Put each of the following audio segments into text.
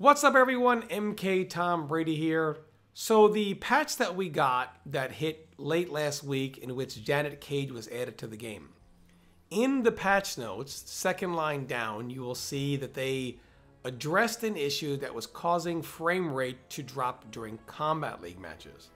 What's up, everyone? MK Tom Brady here. So, the patch that we got that hit late last week, in which Janet Cage was added to the game. In the patch notes, second line down, you will see that they addressed an issue that was causing frame rate to drop during Kombat League matches.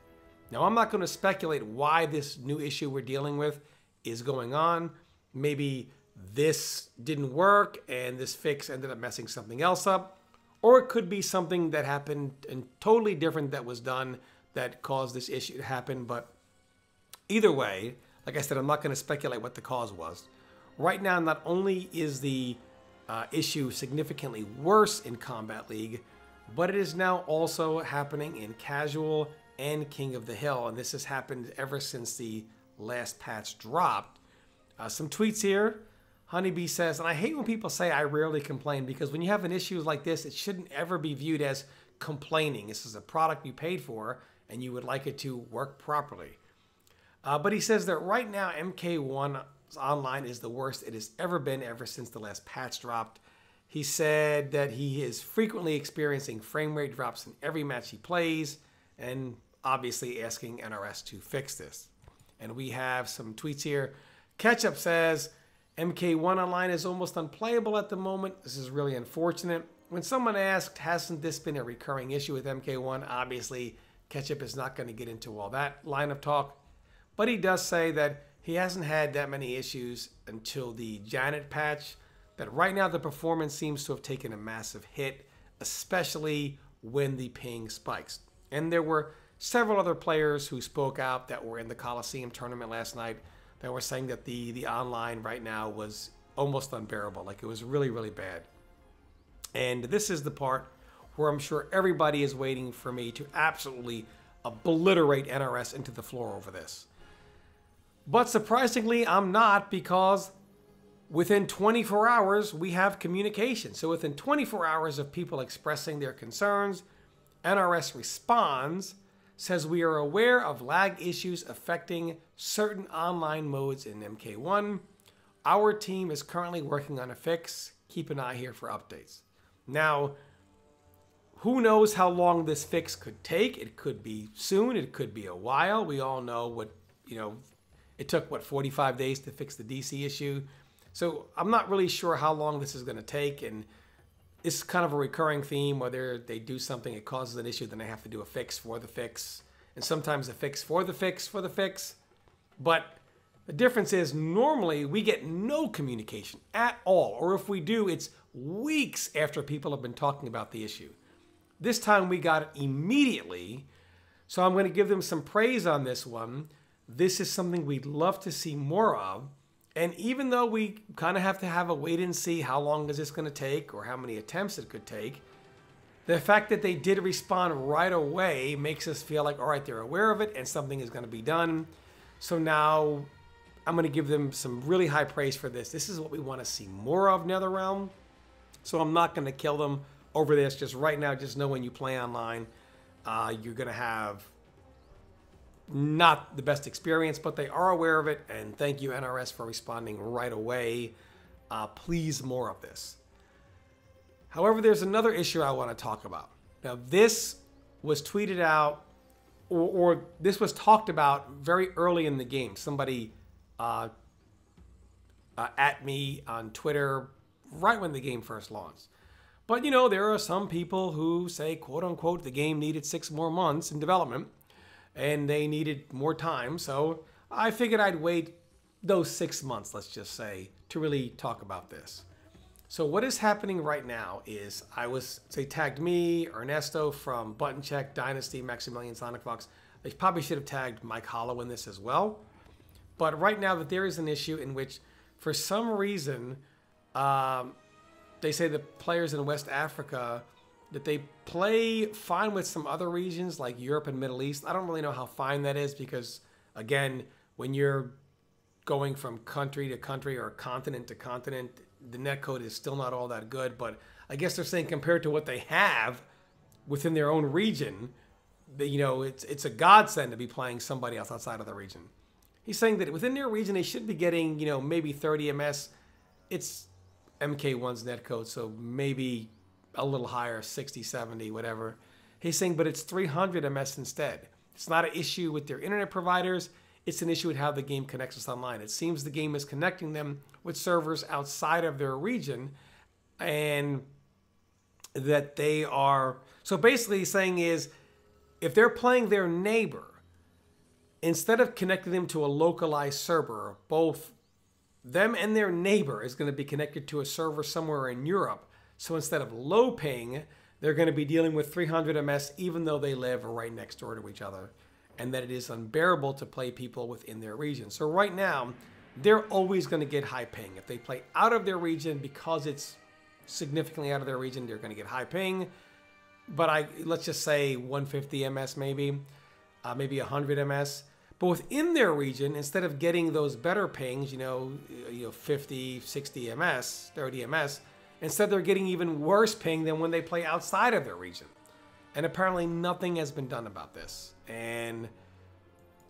Now, I'm not going to speculate why this new issue we're dealing with is going on. Maybe this didn't work and this fix ended up messing something else up. Or it could be something that happened and totally different that was done that caused this issue to happen. But either way, like I said, I'm not going to speculate what the cause was. Right now, not only is the uh, issue significantly worse in Kombat League, but it is now also happening in casual and King of the Hill. And this has happened ever since the last patch dropped. Uh, some tweets here. Honeybee says, and I hate when people say I rarely complain because when you have an issue like this, it shouldn't ever be viewed as complaining. This is a product you paid for and you would like it to work properly. Uh, but he says that right now, MK1 online is the worst it has ever been ever since the last patch dropped. He said that he is frequently experiencing frame rate drops in every match he plays and obviously asking NRS to fix this. And we have some tweets here. Ketchup says MK1 Online is almost unplayable at the moment. This is really unfortunate. When someone asked, hasn't this been a recurring issue with MK1? Obviously, Ketchup is not going to get into all that line of talk. But he does say that he hasn't had that many issues until the Janet patch. That right now the performance seems to have taken a massive hit, especially when the ping spikes. And there were several other players who spoke out that were in the Coliseum tournament last night that were saying that the the online right now was almost unbearable. Like it was really really bad. And this is the part where I'm sure everybody is waiting for me to absolutely obliterate NRS into the floor over this. But surprisingly, I'm not because within 24 hours, we have communication. So within 24 hours of people expressing their concerns, NRS responds, says we are aware of lag issues affecting certain online modes in MK1. Our team is currently working on a fix. Keep an eye here for updates. Now, who knows how long this fix could take? It could be soon, it could be a while. We all know what, you know, it took what 45 days to fix the DC issue. So I'm not really sure how long this is going to take and it's kind of a recurring theme whether they do something it causes an issue then they have to do a fix for the fix and sometimes a fix for the fix for the fix. But the difference is normally we get no communication at all or if we do it's weeks after people have been talking about the issue. This time we got it immediately. So I'm going to give them some praise on this one this is something we'd love to see more of. And even though we kind of have to have a wait and see how long is this going to take or how many attempts it could take, the fact that they did respond right away makes us feel like, all right, they're aware of it and something is going to be done. So now I'm going to give them some really high praise for this. This is what we want to see more of NetherRealm. So I'm not going to kill them over this. Just right now, just know when you play online, uh, you're going to have not the best experience, but they are aware of it. And thank you, NRS, for responding right away. Uh, please, more of this. However, there's another issue I want to talk about. Now, this was tweeted out, or, or this was talked about very early in the game. Somebody uh, uh, at me on Twitter right when the game first launched. But you know, there are some people who say, quote unquote, the game needed six more months in development and they needed more time. So I figured I'd wait those six months, let's just say, to really talk about this. So what is happening right now is I was, say, tagged me, Ernesto from Button Check, Dynasty, Maximilian Sonic Fox. They probably should have tagged Mike Hollow in this as well. But right now that there is an issue in which, for some reason, um, they say the players in West Africa that they play fine with some other regions like Europe and Middle East. I don't really know how fine that is because, again, when you're going from country to country or continent to continent, the netcode is still not all that good. But I guess they're saying compared to what they have within their own region, that, you know, it's it's a godsend to be playing somebody else outside of the region. He's saying that within their region they should be getting, you know, maybe 30 ms. It's MK1's netcode, so maybe a little higher, 60, 70, whatever. He's saying, but it's 300 MS instead. It's not an issue with their internet providers. It's an issue with how the game connects us online. It seems the game is connecting them with servers outside of their region and that they are. So basically, he's saying is if they're playing their neighbor, instead of connecting them to a localized server, both them and their neighbor is going to be connected to a server somewhere in Europe. So instead of low ping, they're going to be dealing with 300 ms even though they live right next door to each other and that it is unbearable to play people within their region. So right now, they're always going to get high ping. If they play out of their region because it's significantly out of their region, they're going to get high ping. But I let's just say 150 ms maybe, uh, maybe 100 ms. But within their region, instead of getting those better pings, you know, you know 50, 60 ms, 30 ms, instead they're getting even worse ping than when they play outside of their region. And apparently nothing has been done about this. And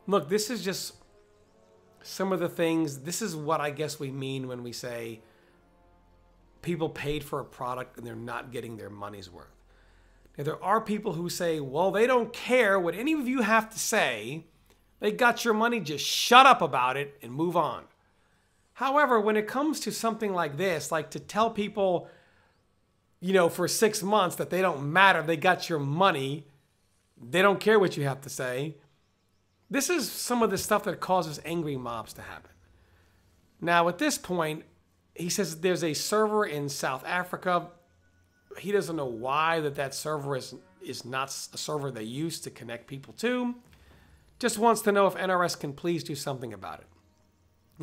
look, this is just some of the things, this is what I guess we mean when we say people paid for a product and they're not getting their money's worth. Now, there are people who say, well, they don't care what any of you have to say. They got your money, just shut up about it and move on. However, when it comes to something like this, like to tell people, you know, for six months that they don't matter, they got your money, they don't care what you have to say. This is some of the stuff that causes angry mobs to happen. Now, at this point, he says there's a server in South Africa. He doesn't know why that that server is is not a server they use to connect people to. Just wants to know if NRS can please do something about it.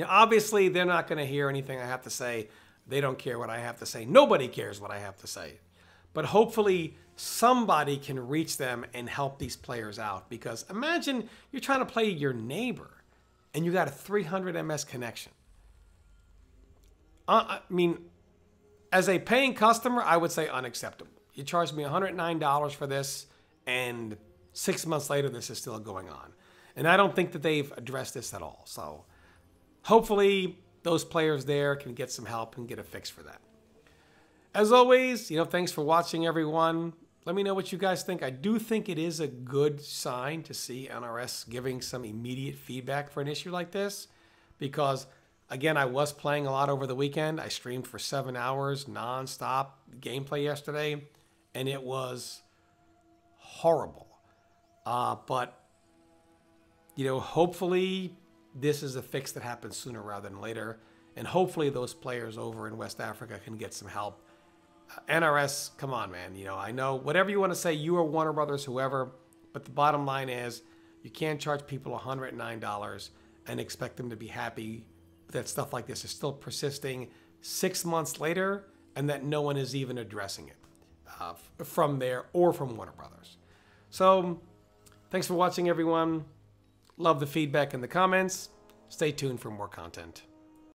Obviously, they're not going to hear anything I have to say they don't care what I have to say. Nobody cares what I have to say. But hopefully, somebody can reach them and help these players out. Because imagine you're trying to play your neighbor and you got a 300 MS connection. Uh, I mean, as a paying customer, I would say unacceptable. You charged me $109 for this, and six months later, this is still going on. And I don't think that they've addressed this at all. So hopefully, those players there can get some help and get a fix for that. As always, you know, thanks for watching, everyone. Let me know what you guys think. I do think it is a good sign to see NRS giving some immediate feedback for an issue like this because, again, I was playing a lot over the weekend. I streamed for seven hours nonstop gameplay yesterday, and it was horrible. Uh, but, you know, hopefully this is a fix that happens sooner rather than later. And hopefully those players over in West Africa can get some help. Uh, NRS, come on, man. You know, I know whatever you want to say, you are Warner Brothers, whoever, but the bottom line is you can't charge people $109 and expect them to be happy that stuff like this is still persisting six months later and that no one is even addressing it uh, from there or from Warner Brothers. So, thanks for watching, everyone. Love the feedback in the comments. Stay tuned for more content.